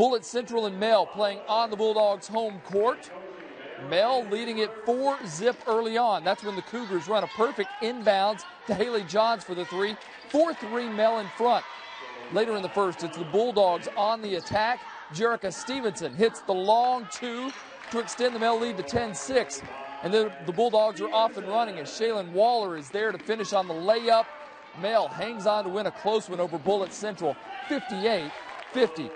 Bullitt Central and Male playing on the Bulldogs' home court. Male leading it 4 zip early on. That's when the Cougars run a perfect inbounds to Haley Johns for the three. 4 3 Male in front. Later in the first, it's the Bulldogs on the attack. Jerica Stevenson hits the long two to extend the Male lead to 10 6. And then the Bulldogs are off and running as Shaylin Waller is there to finish on the layup. Male hangs on to win a close one over Bullitt Central 58 50.